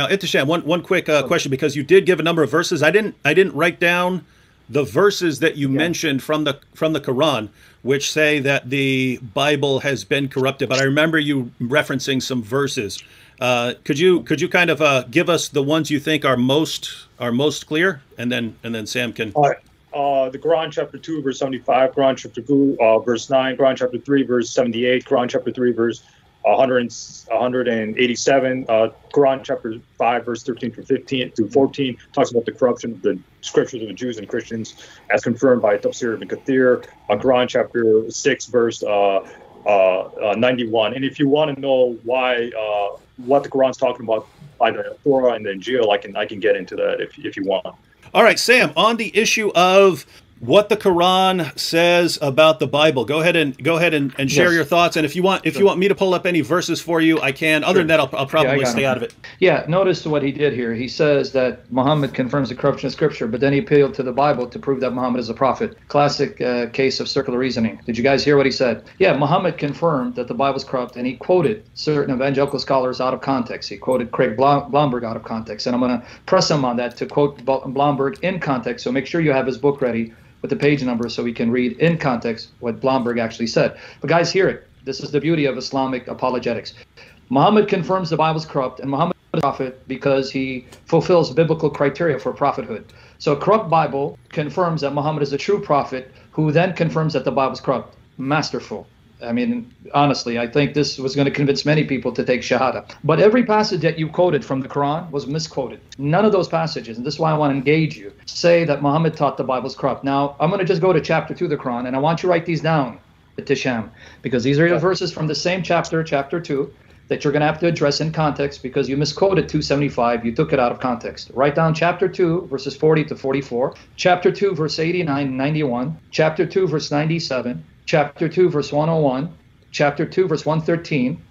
Now, Ihtisham, one one quick uh, question because you did give a number of verses. I didn't I didn't write down the verses that you yeah. mentioned from the from the Quran, which say that the Bible has been corrupted. But I remember you referencing some verses. Uh, could you could you kind of uh, give us the ones you think are most are most clear, and then and then Sam can. All right. Uh, the Quran chapter 2 verse 75, Quran chapter 2 uh, verse 9, Quran chapter 3 verse 78, Quran chapter 3 verse 100, 187. Uh, Quran chapter 5, verse 13 to 15 to 14 talks about the corruption of the scriptures of the Jews and Christians as confirmed by Tafsir ibn Kathir. On Quran chapter 6, verse uh, uh, uh 91. And if you want to know why, uh, what the Quran's talking about by the Torah and the Injil, I can, I can get into that if, if you want. All right, Sam, on the issue of what the Quran says about the Bible. Go ahead and go ahead and, and share yes. your thoughts. And if you want, if sure. you want me to pull up any verses for you, I can. Other sure. than that, I'll, I'll probably yeah, stay out of it. Yeah. Notice what he did here. He says that Muhammad confirms the corruption of Scripture, but then he appealed to the Bible to prove that Muhammad is a prophet. Classic uh, case of circular reasoning. Did you guys hear what he said? Yeah. Muhammad confirmed that the Bible is corrupt, and he quoted certain evangelical scholars out of context. He quoted Craig Blomberg out of context, and I'm going to press him on that to quote Blomberg in context. So make sure you have his book ready with the page number so we can read in context what Blomberg actually said. But guys, hear it. This is the beauty of Islamic apologetics. Muhammad confirms the Bible's corrupt, and Muhammad is a prophet because he fulfills biblical criteria for prophethood. So a corrupt Bible confirms that Muhammad is a true prophet, who then confirms that the Bible is corrupt. Masterful. I mean, honestly, I think this was going to convince many people to take Shahada. But every passage that you quoted from the Quran was misquoted. None of those passages, and this is why I want to engage you, say that Muhammad taught the Bible's corrupt. Now, I'm going to just go to chapter 2 of the Quran, and I want you to write these down, Tisham, because these are the verses from the same chapter, chapter 2, that you're going to have to address in context because you misquoted 275. You took it out of context. Write down chapter 2, verses 40 to 44, chapter 2, verse 89 and 91, chapter 2, verse 97, chapter 2, verse 101, chapter 2, verse 113,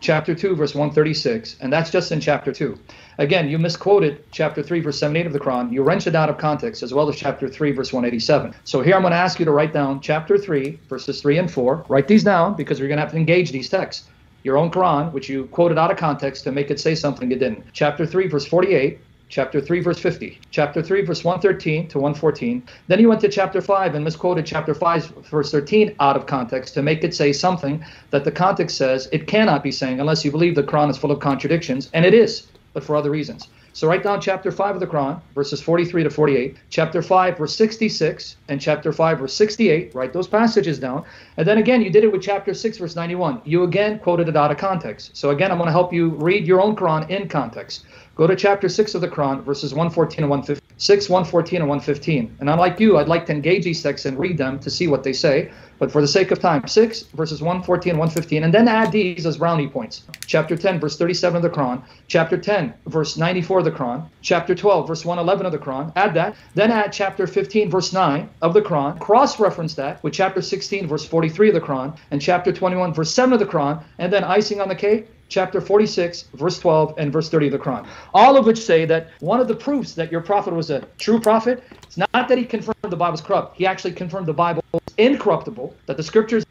chapter 2, verse 136, and that's just in chapter 2. Again, you misquoted chapter 3, verse 78 of the Quran. You wrench it out of context, as well as chapter 3, verse 187. So here I'm going to ask you to write down chapter 3, verses 3 and 4. Write these down because we're going to have to engage these texts. Your own Quran, which you quoted out of context to make it say something it didn't. Chapter 3, verse 48, chapter 3, verse 50, chapter 3, verse 113 to 114. Then he went to chapter 5 and misquoted chapter 5, verse 13 out of context to make it say something that the context says it cannot be saying unless you believe the Quran is full of contradictions, and it is, but for other reasons. So write down chapter 5 of the Quran, verses 43 to 48, chapter 5, verse 66, and chapter 5, verse 68. Write those passages down. And then again, you did it with chapter 6, verse 91. You again quoted it out of context. So again, I'm going to help you read your own Quran in context. Go to chapter 6 of the Quran, verses 114 and 115. 6, 114 and 115. And unlike you, I'd like to engage these texts and read them to see what they say. But for the sake of time, 6 verses 114 and 115, and then add these as brownie points. Chapter 10, verse 37 of the Quran. Chapter 10, verse 94 of the Quran. Chapter 12, verse 111 of the Quran. Add that. Then add chapter 15, verse 9 of the Quran. Cross reference that with chapter 16, verse 43 of the Quran, and chapter 21, verse 7 of the Quran. And then icing on the cake, chapter 46, verse 12, and verse 30 of the Quran. All of which say that one of the proofs that your prophet was a true prophet, it's not that he confirmed the Bible's corrupt. He actually confirmed the Bible is incorruptible, that the scriptures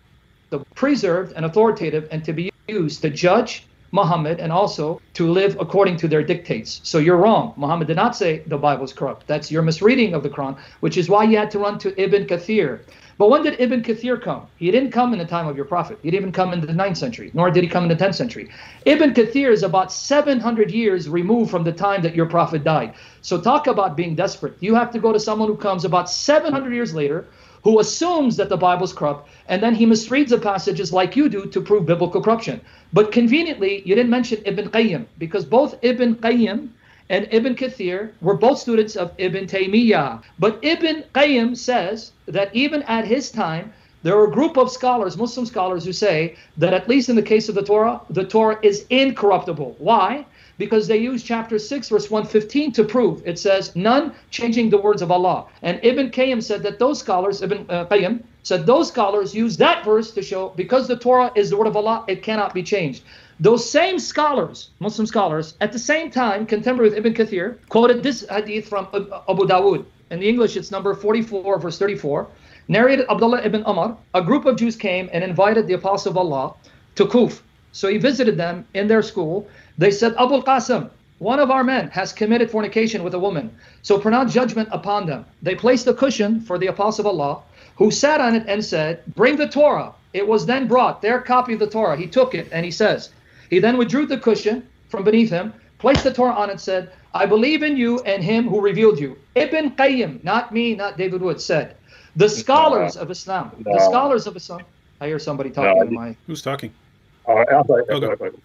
are preserved and authoritative and to be used to judge Muhammad and also to live according to their dictates. So you're wrong. Muhammad did not say the Bible is corrupt. That's your misreading of the Quran, which is why you had to run to Ibn Kathir. But when did Ibn Kathir come? He didn't come in the time of your prophet. He didn't even come in the 9th century, nor did he come in the 10th century. Ibn Kathir is about 700 years removed from the time that your prophet died. So talk about being desperate. You have to go to someone who comes about 700 years later, who assumes that the Bible's corrupt, and then he misreads the passages like you do to prove biblical corruption. But conveniently, you didn't mention Ibn Qayyim, because both Ibn Qayyim and Ibn Kathir were both students of Ibn Taymiyyah. But Ibn Qayyim says that even at his time, there are a group of scholars, Muslim scholars, who say that at least in the case of the Torah, the Torah is incorruptible. Why? Because they use chapter 6, verse 115 to prove. It says, none changing the words of Allah. And Ibn Qayyim said that those scholars, Ibn uh, Qayyim, said those scholars use that verse to show because the Torah is the word of Allah, it cannot be changed. Those same scholars, Muslim scholars, at the same time, contemporary with Ibn Kathir, quoted this hadith from Abu Dawood. In the English, it's number 44, verse 34. Narrated Abdullah ibn Umar, a group of Jews came and invited the Apostle of Allah to Quff. So he visited them in their school. They said, Abu Qasim, one of our men has committed fornication with a woman. So pronounce judgment upon them. They placed a cushion for the apostle of Allah, who sat on it and said, Bring the Torah. It was then brought, their copy of the Torah. He took it and he says, He then withdrew the cushion from beneath him, placed the Torah on it, said, I believe in you and him who revealed you. Ibn Qayyim, not me, not David Wood, said, The scholars of Islam, the scholars of Islam. I hear somebody talking to my. Who's talking? Uh, I'm sorry. Okay.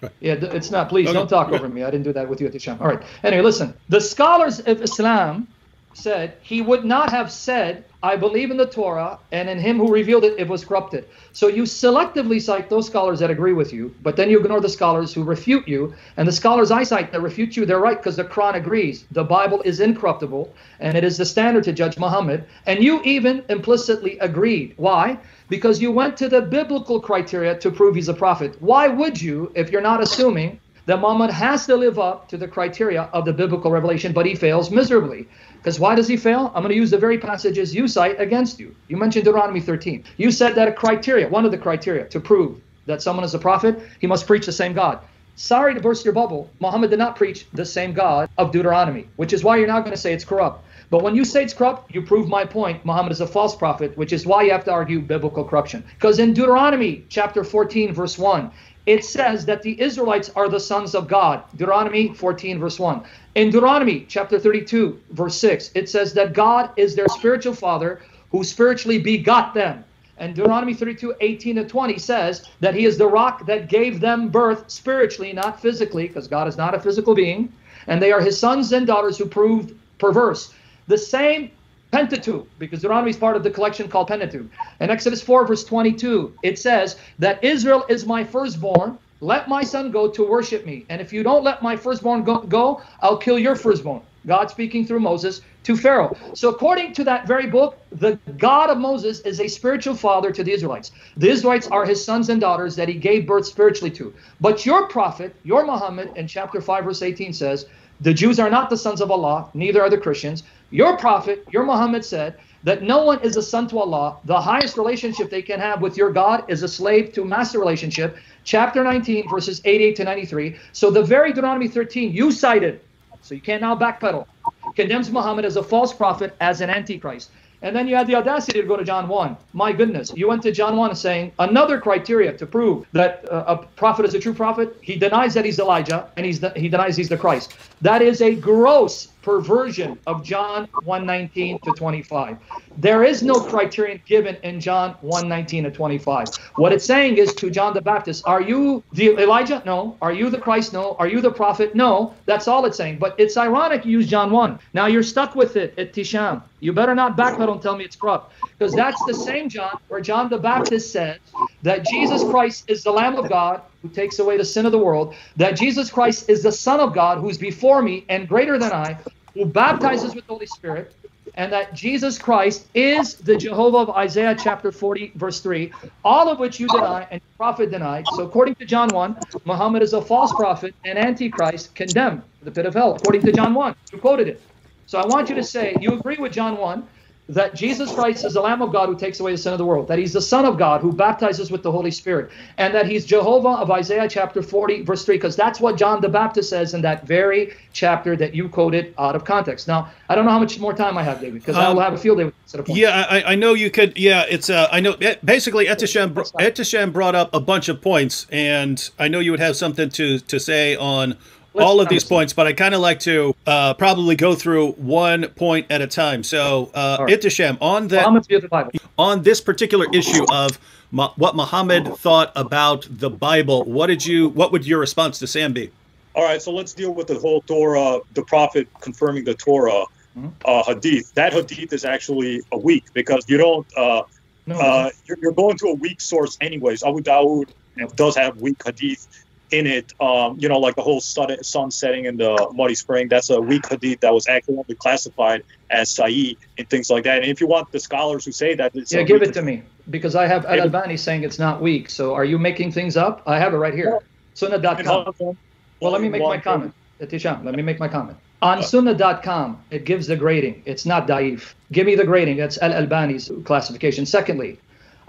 Yeah, it's not. Please don't talk over me. I didn't do that with you Ihtisham. All right. Anyway, listen. The scholars of Islam said he would not have said, I believe in the Torah, and in him who revealed it, it was corrupted. So you selectively cite those scholars that agree with you, but then you ignore the scholars who refute you. And the scholars I cite that refute you, they're right because the Quran agrees. The Bible is incorruptible, and it is the standard to judge Muhammad. And you even implicitly agreed. Why? Because you went to the biblical criteria to prove he's a prophet. Why would you if you're not assuming that Muhammad has to live up to the criteria of the biblical revelation, but he fails miserably. Because why does he fail? I'm going to use the very passages you cite against you. You mentioned Deuteronomy 13. You said that a criteria, one of the criteria to prove that someone is a prophet, he must preach the same God. Sorry to burst your bubble. Muhammad did not preach the same God of Deuteronomy, which is why you're not going to say it's corrupt. But when you say it's corrupt, you prove my point. Muhammad is a false prophet, which is why you have to argue biblical corruption. Because in Deuteronomy chapter 14, verse 1, it says that the Israelites are the sons of God. Deuteronomy 14, verse 1. In Deuteronomy chapter 32, verse 6, it says that God is their spiritual father who spiritually begot them. And Deuteronomy 32, 18 to 20 says that he is the rock that gave them birth spiritually, not physically, because God is not a physical being. And they are his sons and daughters who proved perverse. The same Pentateuch, because Deuteronomy is part of the collection called Pentateuch. In Exodus 4, verse 22, it says that Israel is my firstborn. Let my son go to worship me. And if you don't let my firstborn go, go I'll kill your firstborn. God speaking through Moses to Pharaoh. So, according to that very book, the God of Moses is a spiritual father to the Israelites. The Israelites are his sons and daughters that he gave birth spiritually to. But your prophet, your Muhammad, in chapter 5, verse 18 says, the Jews are not the sons of Allah, neither are the Christians. Your prophet, your Muhammad said that no one is a son to Allah. The highest relationship they can have with your God is a slave to master relationship. Chapter 19, verses 88 to 93. So the very Deuteronomy 13 you cited, so you can't now backpedal, condemns Muhammad as a false prophet, as an antichrist. And then you had the audacity to go to John 1. My goodness, you went to John 1 saying another criteria to prove that uh, a prophet is a true prophet. He denies that he's Elijah and he's the, he denies he's the Christ. That is a gross perversion of John 119 to 25. There is no criterion given in John 119 to 25. What it's saying is to John the Baptist, are you the Elijah? No. Are you the Christ? No. Are you the prophet? No. That's all it's saying. But it's ironic you use John 1. Now you're stuck with it Ihtisham. You better not backpedal and tell me it's corrupt. Because that's the same John where John the Baptist says that Jesus Christ is the Lamb of God who takes away the sin of the world, that Jesus Christ is the Son of God who's before me and greater than I, who baptizes with the Holy Spirit, and that Jesus Christ is the Jehovah of Isaiah chapter 40, verse 3, all of which you deny and prophet denied. So, according to John 1, Muhammad is a false prophet and antichrist condemned to the pit of hell, according to John 1. You quoted it. So, I want you to say you agree with John 1 that Jesus Christ is the Lamb of God who takes away the sin of the world, that he's the Son of God who baptizes with the Holy Spirit, and that he's Jehovah of Isaiah chapter 40, verse 3, because that's what John the Baptist says in that very chapter that you quoted out of context. Now, I don't know how much more time I have, David, because I Um, will have a field day with this at a point. Yeah, I, I know you could. Yeah, it's. Uh, I know. eh, Basically, Etisham, Etisham brought up a bunch of points, and I know you would have something to to say on Let's all of these this. points, but I kind of like to uh, probably go through one point at a time. So, uh, All right. Etisham, on that, Muhammad's view of the on this particular issue of Ma- what Muhammad thought about the Bible, what did you? What would your response to Sam be? All right, so let's deal with the whole Torah, the prophet confirming the Torah Mhm. uh, hadith. That hadith is actually a weak because you don't. Uh, No, uh, you're, you're going to a weak source anyways. Abu Dawud does have weak hadith in it. Um, you know, like the whole sun, sun setting in the muddy spring. That's a weak hadith that was accurately classified as Sahih and things like that. And if you want the scholars who say that, it's yeah, give it to me, because I have Al Albani saying it's not weak. So are you making things up? I have it right here. Sunnah.com. Well, let me make my comment. Tisham, let me make my comment. On sunnah.com, it gives the grading. It's not daif. Give me the grading. That's Al Albani's classification. Secondly,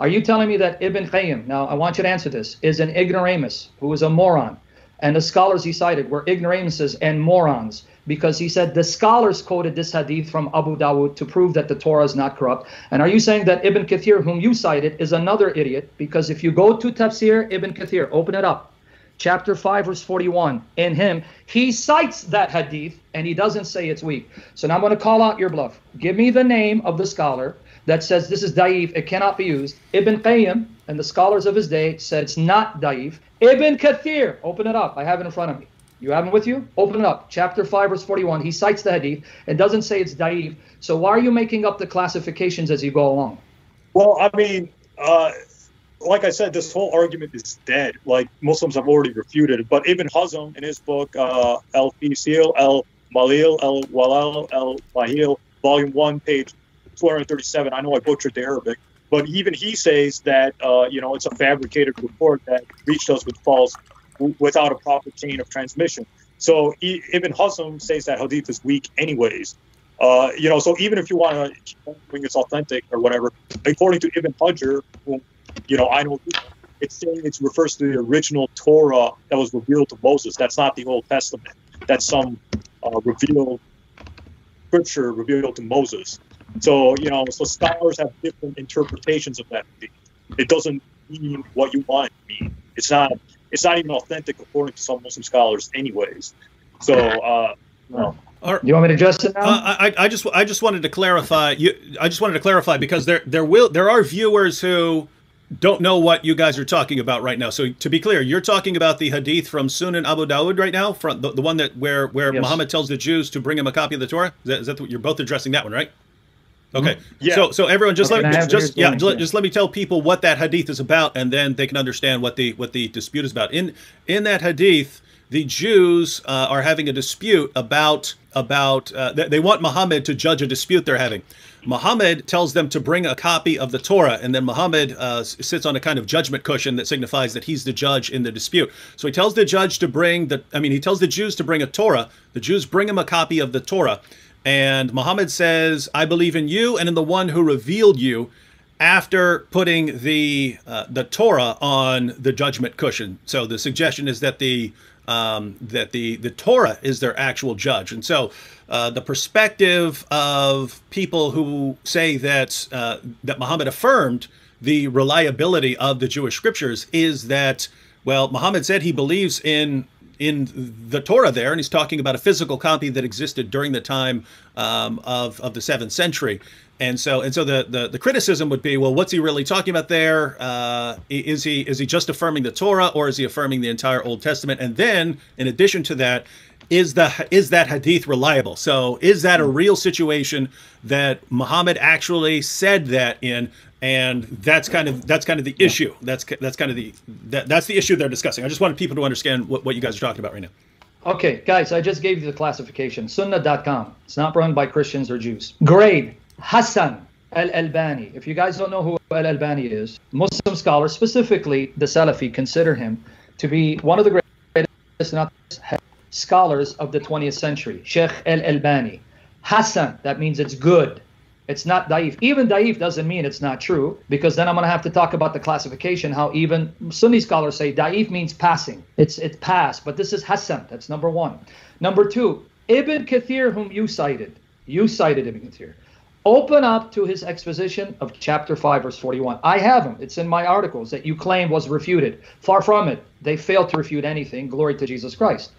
are you telling me that Ibn Qayyim, now I want you to answer this, is an ignoramus who is a moron And the scholars he cited were ignoramuses and morons because he said the scholars quoted this hadith from Abu Dawud to prove that the Torah is not corrupt. And are you saying that Ibn Kathir, whom you cited, is another idiot? Because if you go to Tafsir Ibn Kathir, open it up, chapter 5, verse 41, in him, he cites that hadith and he doesn't say it's weak. So now I'm going to call out your bluff. Give me the name of the scholar that says this is da'if, it cannot be used. Ibn Qayyim and the scholars of his day said it's not da'if. Ibn Kathir, open it up. I have it in front of me. You have it with you? Open it up. Chapter 5, verse 41. He cites the hadith and doesn't say it's da'if. So why are you making up the classifications as you go along? Well, I mean, uh, like I said, this whole argument is dead. Like Muslims have already refuted it. But Ibn Hazm, in his book, uh, El Fisil, El Malil, El Walal, El Mahil, volume 1, page 237. I know I butchered the Arabic. But even he says that, uh, you know, it's a fabricated report that reached us with false without a proper chain of transmission. So Ibn Hazm says that hadith is weak anyways. Uh, you know, so even if you want to think it's authentic or whatever, according to Ibn Hajar, whom, you know, I know it's saying it refers to the original Torah that was revealed to Moses. That's not the Old Testament. That's some uh, revealed scripture revealed to Moses. So, you know, so scholars have different interpretations of that. It doesn't mean what you want it to mean. It's not it's not even authentic according to some Muslim scholars, anyways. So, uh, no. You want me to address it now? Uh, I, I just I just wanted to clarify. You, I just wanted to clarify because there there will there are viewers who don't know what you guys are talking about right now. So to be clear, you're talking about the hadith from Sunan Abu Dawud right now, from the, the one that where where yes. Muhammad tells the Jews to bring him a copy of the Torah. Is that, is that the, you're both addressing that one, right? Okay. Mm-hmm. Yeah. So so everyone just okay, let just yeah just, just let me tell people what that hadith is about, and then they can understand what the what the dispute is about. In in that hadith, the Jews uh, are having a dispute about about uh, they want Muhammad to judge a dispute they're having. Muhammad tells them to bring a copy of the Torah, and then Muhammad uh, sits on a kind of judgment cushion that signifies that he's the judge in the dispute. So he tells the judge to bring the, I mean, he tells the Jews to bring a Torah. The Jews bring him a copy of the Torah. And Muhammad says, I believe in you and in the one who revealed you after putting the uh, the Torah on the judgment cushion. So the suggestion is that the um, that the the Torah is their actual judge, and so uh, the perspective of people who say that uh, that Muhammad affirmed the reliability of the Jewish scriptures is that well, Muhammad said he believes in in the Torah there, and he's talking about a physical copy that existed during the time um, of of the seventh century. And so, and so, the, the, the criticism would be, well, what's he really talking about there? Uh, is he is he just affirming the Torah, or is he affirming the entire Old Testament? And then, in addition to that, is the is that hadith reliable? So, is that a hmm. real situation that Muhammad actually said that in? and that's kind of that's kind of the issue. That's that's kind of the that, that's the issue they're discussing. I just wanted people to understand what, what you guys are talking about right now. Okay, guys, I just gave you the classification. Sunnah.com. It's not run by Christians or Jews. Grade Hassan Al Albani. If you guys don't know who Al Albani is, Muslim scholars, specifically the Salafi, consider him to be one of the greatest not scholars of the 20th century. Sheikh Al Albani. Hassan, that means it's good. It's not daif. Even daif doesn't mean it's not true, because then I'm going to have to talk about the classification. How even Sunni scholars say daif means passing. It's it's pass, but this is Hassan. That's number one. Number two, Ibn Kathir, whom you cited, you cited Ibn Kathir. Open up to his exposition of chapter 5, verse 41. I have him. It's in my articles that you claim was refuted. Far from it. They failed to refute anything. Glory to Jesus Christ.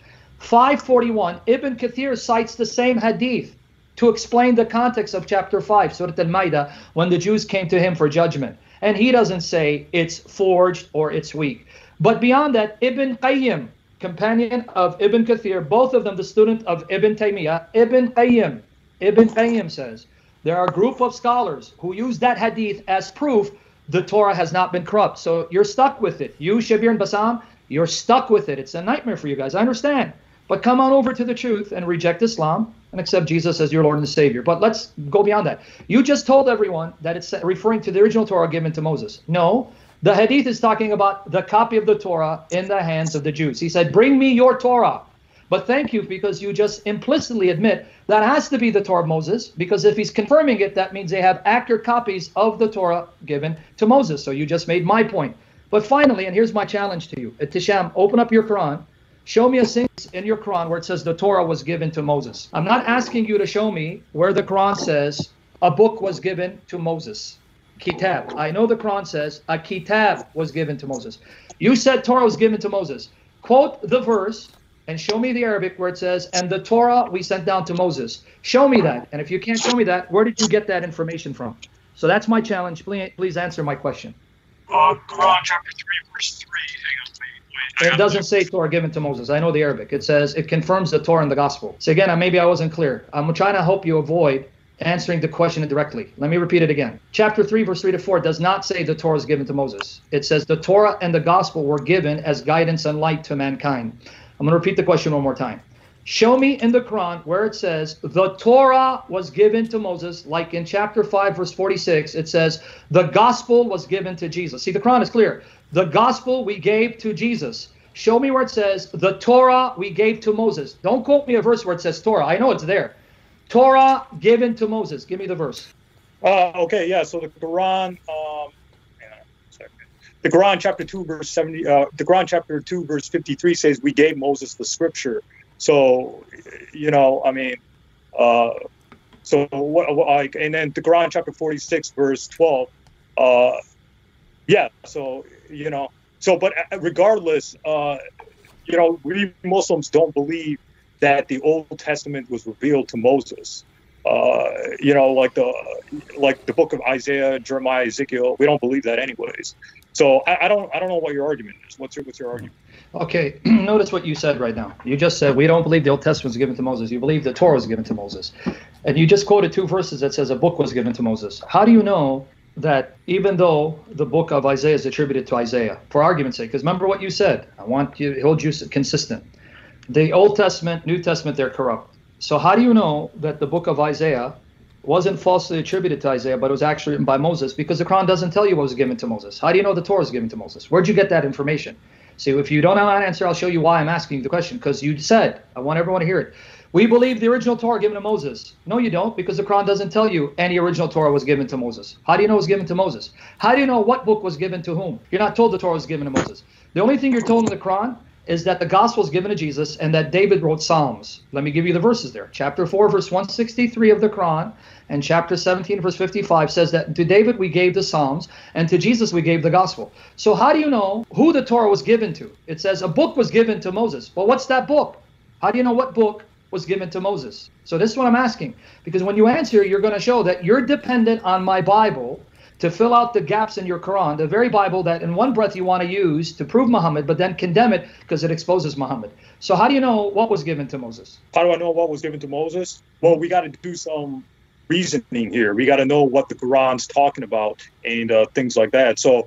541, Ibn Kathir cites the same hadith to explain the context of chapter 5, Surah Al Ma'idah, when the Jews came to him for judgment. And he doesn't say it's forged or it's weak. But beyond that, Ibn Qayyim, companion of Ibn Kathir, both of them the student of Ibn Taymiyyah, Ibn Qayyim, Ibn Qayyim says, there are a group of scholars who use that hadith as proof the Torah has not been corrupt. So you're stuck with it. You, Shabir and Bassam, you're stuck with it. It's a nightmare for you guys. I understand. But come on over to the truth and reject Islam and accept Jesus as your Lord and Savior. But let's go beyond that. You just told everyone that it's referring to the original Torah given to Moses. No, the Hadith is talking about the copy of the Torah in the hands of the Jews. He said, Bring me your Torah. But thank you because you just implicitly admit that has to be the Torah of Moses, because if he's confirming it, that means they have accurate copies of the Torah given to Moses. So you just made my point. But finally, and here's my challenge to you, Tisham, open up your Quran Show me a sentence in your Quran where it says the Torah was given to Moses. I'm not asking you to show me where the Quran says a book was given to Moses. Kitab. I know the Quran says a kitab was given to Moses. You said Torah was given to Moses. Quote the verse and show me the Arabic where it says, and the Torah we sent down to Moses. Show me that. And if you can't show me that, where did you get that information from? So that's my challenge. Please, please answer my question. Uh, Quran chapter 3, verse 3. It doesn't say Torah given to Moses. I know the Arabic. It says it confirms the Torah and the gospel. So again, maybe I wasn't clear. I'm trying to help you avoid answering the question directly. Let me repeat it again. Chapter 3, verse 3 to 4 does not say the Torah is given to Moses. It says the Torah and the gospel were given as guidance and light to mankind. I'm going to repeat the question one more time. Show me in the Quran where it says the Torah was given to Moses, like in chapter 5, verse 46, it says the gospel was given to Jesus. See, the Quran is clear. The gospel we gave to Jesus. Show me where it says the Torah we gave to Moses. Don't quote me a verse where it says Torah. I know it's there. Torah given to Moses. Give me the verse. Uh, okay, yeah. So the Quran, um, the Quran chapter two verse seventy, uh, the Quran chapter two verse fifty three says we gave Moses the scripture. So, you know, I mean, uh, so what, like, and then the Quran chapter forty six verse twelve, uh, yeah. So you know, so but uh, regardless, uh, you know, we Muslims don't believe that the Old Testament was revealed to Moses. Uh, you know, like the like the book of Isaiah, Jeremiah, Ezekiel. We don't believe that, anyways. So I, I don't I don't know what your argument is. What's your what's your argument? Okay, notice what you said right now. You just said we don't believe the Old Testament was given to Moses. You believe the Torah was given to Moses, and you just quoted two verses that says a book was given to Moses. How do you know that even though the book of Isaiah is attributed to Isaiah, for argument's sake, because remember what you said. I want you to hold you consistent. The Old Testament, New Testament, they're corrupt. So how do you know that the book of Isaiah wasn't falsely attributed to Isaiah, but it was actually written by Moses? Because the Quran doesn't tell you what was given to Moses. How do you know the Torah was given to Moses? Where'd you get that information? See, if you don't have an answer, I'll show you why I'm asking you the question. Because you said, I want everyone to hear it. We believe the original Torah given to Moses. No, you don't, because the Quran doesn't tell you any original Torah was given to Moses. How do you know it was given to Moses? How do you know what book was given to whom? You're not told the Torah was given to Moses. The only thing you're told in the Quran is that the gospel is given to Jesus and that David wrote Psalms. Let me give you the verses there. Chapter 4, verse 163 of the Quran, and chapter 17, verse 55 says that to David we gave the Psalms, and to Jesus we gave the gospel. So, how do you know who the Torah was given to? It says a book was given to Moses. Well, what's that book? How do you know what book was given to Moses? So, this is what I'm asking. Because when you answer, you're going to show that you're dependent on my Bible to fill out the gaps in your Quran, the very Bible that in one breath you want to use to prove Muhammad, but then condemn it because it exposes Muhammad. So how do you know what was given to Moses? How do I know what was given to Moses? Well, we got to do some reasoning here. We got to know what the Quran's talking about and uh, things like that. So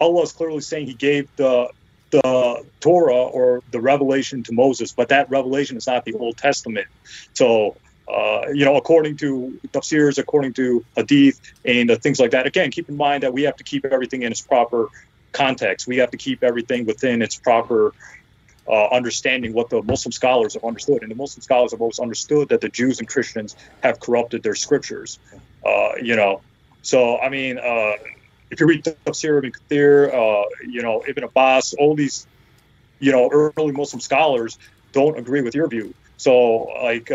Allah is clearly saying He gave the the Torah or the revelation to Moses, but that revelation is not the Old Testament. So uh, you know, according to tafsirs, according to hadith, and uh, things like that. Again, keep in mind that we have to keep everything in its proper context. We have to keep everything within its proper uh, understanding what the Muslim scholars have understood. And the Muslim scholars have always understood that the Jews and Christians have corrupted their scriptures. Uh, you know, so I mean, uh, if you read Tafsir ibn Kathir, you know, Ibn Abbas, all these, you know, early Muslim scholars don't agree with your view. So, like,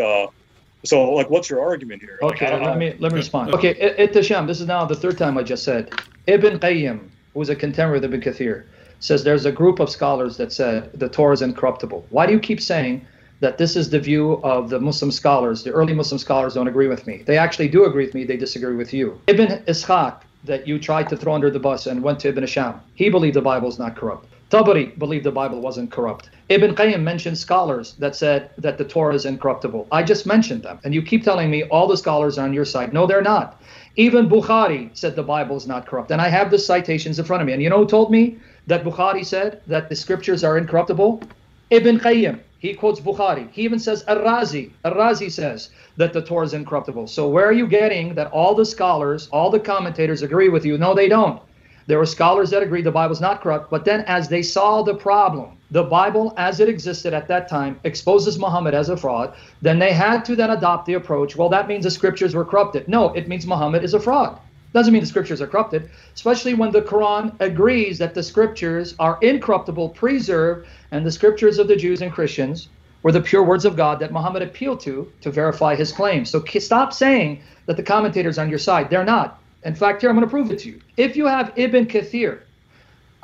so, like, what's your argument here? Okay, like, let me let me respond. Okay, Ittisham, this is now the third time I just said. Ibn Qayyim, who was a contemporary of Ibn Kathir, says there's a group of scholars that said the Torah is incorruptible. Why do you keep saying that this is the view of the Muslim scholars? The early Muslim scholars don't agree with me. They actually do agree with me. They disagree with you. Ibn Ishaq, that you tried to throw under the bus and went to Ibn Hisham, he believed the Bible is not corrupt. Tabari believed the Bible wasn't corrupt. Ibn Qayyim mentioned scholars that said that the Torah is incorruptible. I just mentioned them. And you keep telling me all the scholars are on your side. No, they're not. Even Bukhari said the Bible is not corrupt. And I have the citations in front of me. And you know who told me that Bukhari said that the scriptures are incorruptible? Ibn Qayyim. He quotes Bukhari. He even says Ar-Razi. Ar-Razi says that the Torah is incorruptible. So where are you getting that all the scholars, all the commentators agree with you? No, they don't. There were scholars that agreed the Bible is not corrupt, but then as they saw the problem, the Bible as it existed at that time exposes Muhammad as a fraud, then they had to then adopt the approach, well, that means the scriptures were corrupted. No, it means Muhammad is a fraud. Doesn't mean the scriptures are corrupted, especially when the Quran agrees that the scriptures are incorruptible, preserved, and the scriptures of the Jews and Christians were the pure words of God that Muhammad appealed to to verify his claims. So stop saying that the commentators on your side. They're not. In fact, here I'm going to prove it to you. If you have Ibn Kathir,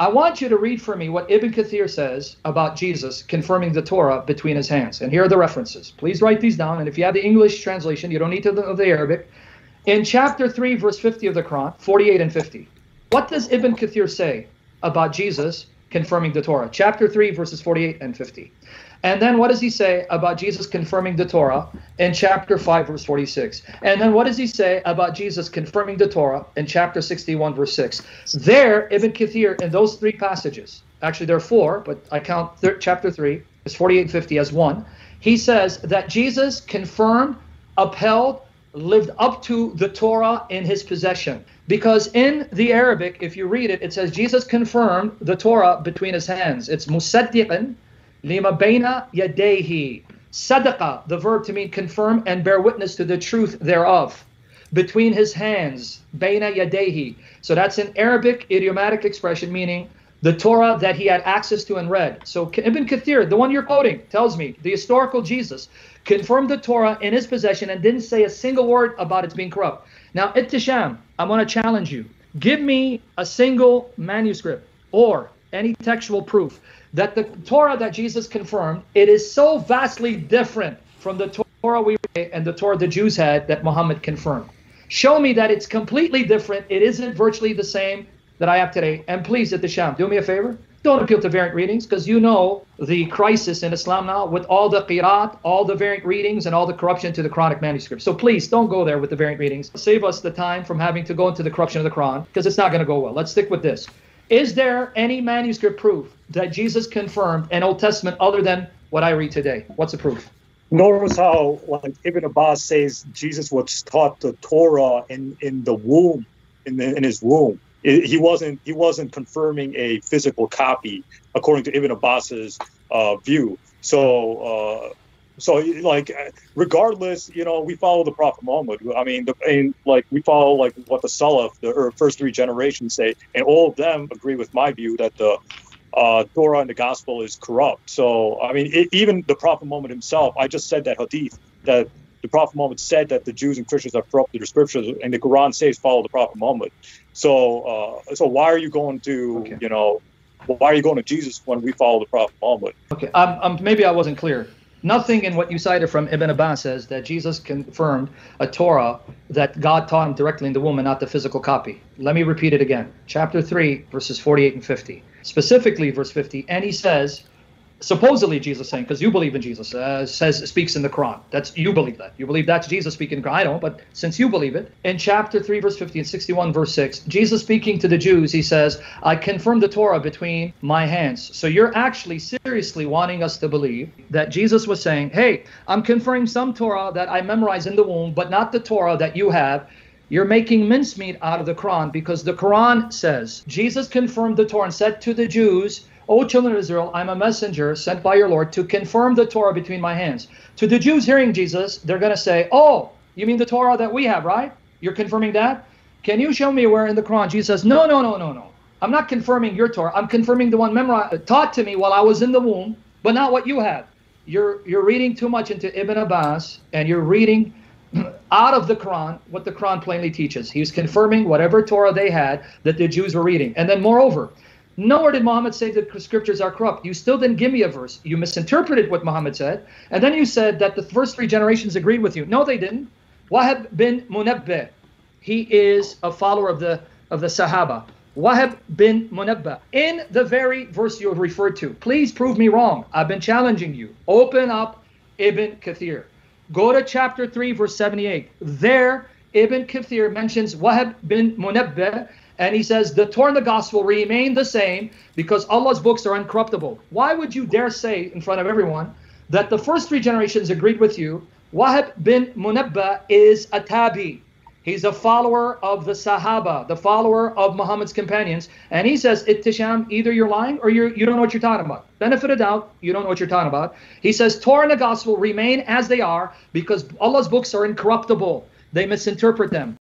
I want you to read for me what Ibn Kathir says about Jesus confirming the Torah between his hands. And here are the references. Please write these down. And if you have the English translation, you don't need to know the Arabic. In chapter 3, verse 50 of the Quran, 48 and 50, what does Ibn Kathir say about Jesus confirming the Torah? Chapter 3, verses 48 and 50. And then what does he say about Jesus confirming the Torah in chapter 5, verse 46? And then what does he say about Jesus confirming the Torah in chapter 61, verse 6? There, Ibn Kathir, in those three passages, actually there are four, but I count chapter 3, is 48 and 50 as one. He says that Jesus confirmed, upheld, lived up to the Torah in his possession. Because in the Arabic, if you read it, it says Jesus confirmed the Torah between his hands. It's musaddiqan, lima baina yadehi. Sadaqa, the verb to mean confirm and bear witness to the truth thereof. Between his hands, baina yadehi. So that's an Arabic idiomatic expression meaning the Torah that he had access to and read. So Ibn Kathir, the one you're quoting, tells me the historical Jesus confirmed the Torah in his possession and didn't say a single word about its being corrupt. Now, Ittisham, I want to challenge you. Give me a single manuscript or any textual proof that the Torah that Jesus confirmed, it is so vastly different from the Torah we read and the Torah the Jews had that Muhammad confirmed. Show me that it's completely different. It isn't virtually the same that I have today. And please, Ittisham, do me a favor don't appeal to variant readings because you know the crisis in Islam now with all the qirat, all the variant readings, and all the corruption to the Quranic manuscript. So please don't go there with the variant readings. Save us the time from having to go into the corruption of the Quran because it's not going to go well. Let's stick with this. Is there any manuscript proof that Jesus confirmed an Old Testament other than what I read today? What's the proof? Notice how like Ibn Abbas says Jesus was taught the Torah in, in the womb, in, the, in his womb he wasn't he wasn't confirming a physical copy according to Ibn Abbas's uh, view. So uh, so like regardless, you know, we follow the Prophet Muhammad. I mean, the, and like we follow like what the Salaf, the first three generations say, and all of them agree with my view that the uh, Torah and the Gospel is corrupt. So I mean, it, even the Prophet Muhammad himself, I just said that hadith that the Prophet Muhammad said that the Jews and Christians have corrupted the scriptures, and the Quran says follow the Prophet Muhammad. So, uh, so why are you going to, okay. you know, why are you going to Jesus when we follow the Prophet Muhammad? Okay, um, um, maybe I wasn't clear. Nothing in what you cited from Ibn Abbas says that Jesus confirmed a Torah that God taught him directly in the womb and not the physical copy. Let me repeat it again. Chapter 3, verses 48 and 50. Specifically, verse 50, and he says, supposedly Jesus saying, because you believe in Jesus, uh, says speaks in the Quran. That's you believe that. You believe that's Jesus speaking. I don't, but since you believe it, in chapter three, verse fifty and sixty-one, verse six, Jesus speaking to the Jews, he says, "I confirm the Torah between my hands." So you're actually seriously wanting us to believe that Jesus was saying, "Hey, I'm confirming some Torah that I memorized in the womb, but not the Torah that you have." You're making mincemeat out of the Quran because the Quran says Jesus confirmed the Torah and said to the Jews, O children of Israel, I'm a messenger sent by your Lord to confirm the Torah between my hands. To the Jews hearing Jesus, they're going to say, Oh, you mean the Torah that we have, right? You're confirming that? Can you show me where in the Quran Jesus says, No, no, no, no, no. I'm not confirming your Torah. I'm confirming the one memorized, taught to me while I was in the womb, but not what you have. You're you're reading too much into Ibn Abbas, and you're reading out of the Quran what the Quran plainly teaches. He was confirming whatever Torah they had that the Jews were reading. And then, moreover, Nowhere did Muhammad say that the scriptures are corrupt. You still didn't give me a verse. You misinterpreted what Muhammad said. And then you said that the first three generations agreed with you. No, they didn't. Wahab bin Munabbih, he is a follower of the of the Sahaba. Wahab bin Munabbih, in the very verse you referred to. Please prove me wrong. I've been challenging you. Open up Ibn Kathir. Go to chapter 3, verse 78. There, Ibn Kathir mentions Wahab bin Munabbih and he says the Torah and the gospel remain the same because Allah's books are uncorruptible. Why would you dare say in front of everyone that the first three generations agreed with you? Wahab bin Munabbih is a tabi. He's a follower of the Sahaba, the follower of Muhammad's companions. And he says, Ittisham, either you're lying or you're, you don't know what you're talking about. Benefit of doubt, you don't know what you're talking about. He says, Torah and the gospel remain as they are because Allah's books are incorruptible. They misinterpret them.